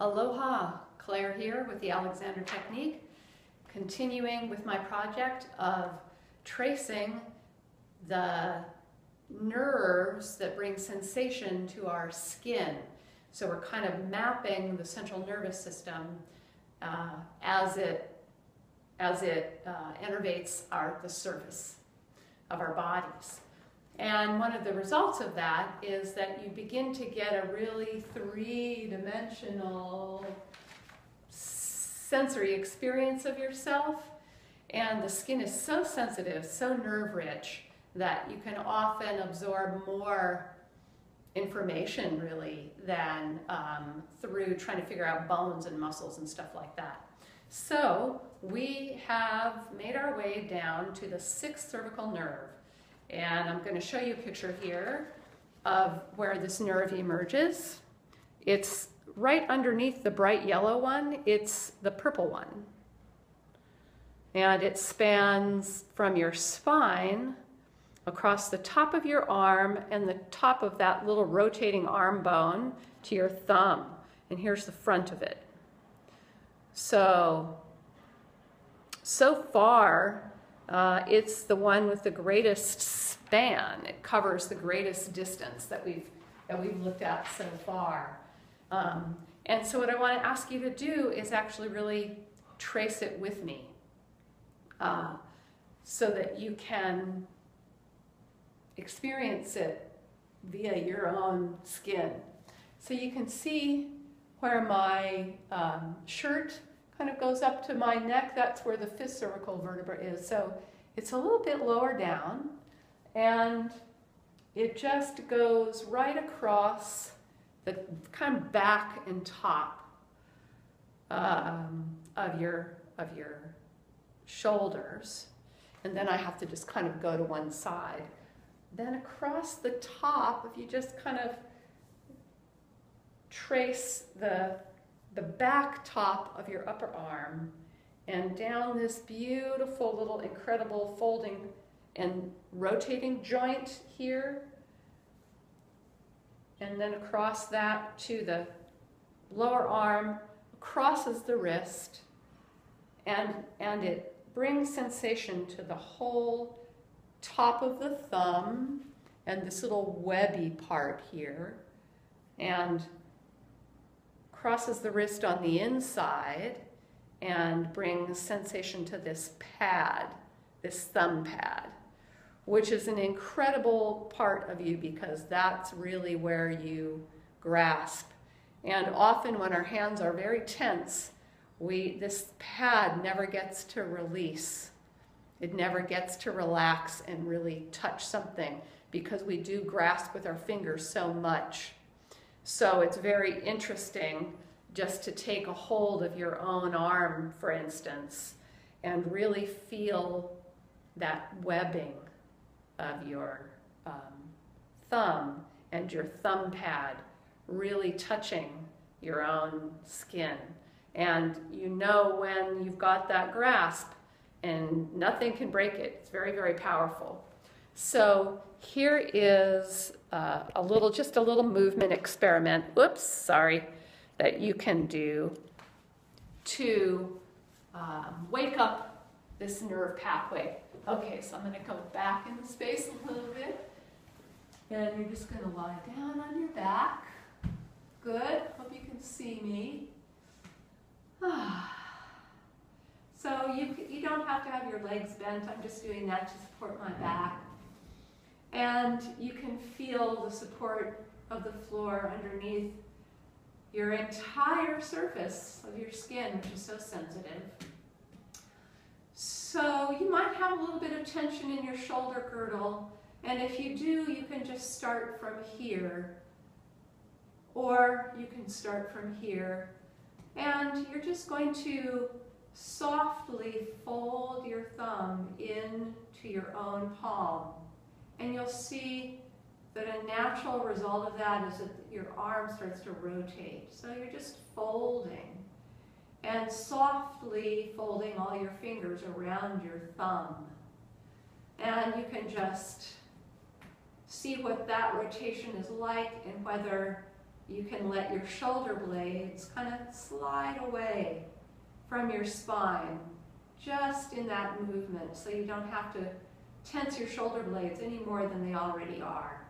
Aloha, Clare here with the Alexander Technique, continuing with my project of tracing the nerves that bring sensation to our skin. So we're kind of mapping the central nervous system uh, as it as it uh, innervates our the surface of our bodies. And one of the results of that is that you begin to get a really three-dimensional sensory experience of yourself. And the skin is so sensitive, so nerve-rich, that you can often absorb more information really than um, through trying to figure out bones and muscles and stuff like that. So we have made our way down to the sixth cervical nerve. And I'm going to show you a picture here of where this nerve emerges. It's right underneath the bright yellow one. It's the purple one. And it spans from your spine across the top of your arm and the top of that little rotating arm bone to your thumb. And here's the front of it. So, so far, uh, it's the one with the greatest span. It covers the greatest distance that we've, that we've looked at so far. Um, and so what I want to ask you to do is actually really trace it with me uh, so that you can experience it via your own skin. So you can see where my um, shirt kind of goes up to my neck. That's where the fifth cervical vertebra is. So it's a little bit lower down and it just goes right across the kind of back and top um, of your of your shoulders. And then I have to just kind of go to one side. Then across the top, if you just kind of trace the the back top of your upper arm and down this beautiful little incredible folding and rotating joint here. And then across that to the lower arm crosses the wrist and and it brings sensation to the whole top of the thumb and this little webby part here. And crosses the wrist on the inside and brings sensation to this pad, this thumb pad, which is an incredible part of you because that's really where you grasp. And often when our hands are very tense, we, this pad never gets to release. It never gets to relax and really touch something because we do grasp with our fingers so much. So it's very interesting just to take a hold of your own arm, for instance, and really feel that webbing of your um, thumb and your thumb pad really touching your own skin. And you know when you've got that grasp and nothing can break it. It's very, very powerful. So here is uh, a little, just a little movement experiment. Whoops, sorry, that you can do to um, wake up this nerve pathway. Okay, so I'm going to go back in the space a little bit. And you're just going to lie down on your back. Good. Hope you can see me. so you, you don't have to have your legs bent. I'm just doing that to support my back. And you can feel the support of the floor underneath your entire surface of your skin, which is so sensitive. So you might have a little bit of tension in your shoulder girdle, and if you do, you can just start from here, or you can start from here, and you're just going to softly fold your thumb into your own palm and you'll see that a natural result of that is that your arm starts to rotate. So you're just folding and softly folding all your fingers around your thumb. And you can just see what that rotation is like and whether you can let your shoulder blades kind of slide away from your spine, just in that movement, so you don't have to tense your shoulder blades any more than they already are.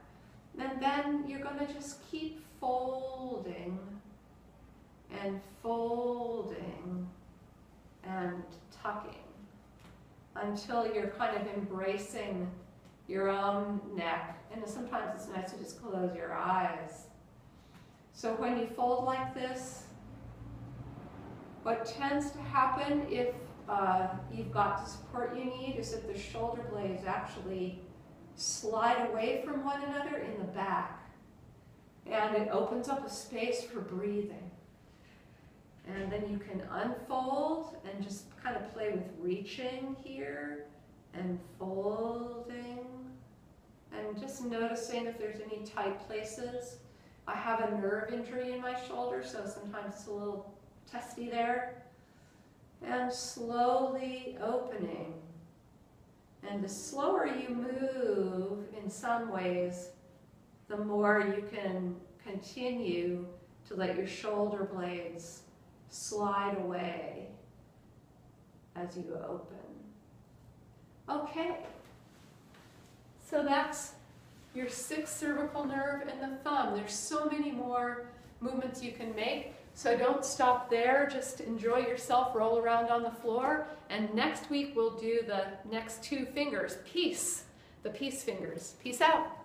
And then you're going to just keep folding and folding and tucking until you're kind of embracing your own neck. And sometimes it's nice to just close your eyes. So when you fold like this, what tends to happen if uh, you've got the support you need is that the shoulder blades actually slide away from one another in the back. And it opens up a space for breathing. And then you can unfold and just kind of play with reaching here and folding and just noticing if there's any tight places. I have a nerve injury in my shoulder, so sometimes it's a little testy there. And slowly opening. And the slower you move in some ways, the more you can continue to let your shoulder blades slide away as you open. Okay, so that's your sixth cervical nerve and the thumb. There's so many more movements you can make. So don't stop there, just enjoy yourself, roll around on the floor. And next week we'll do the next two fingers, peace, the peace fingers. Peace out.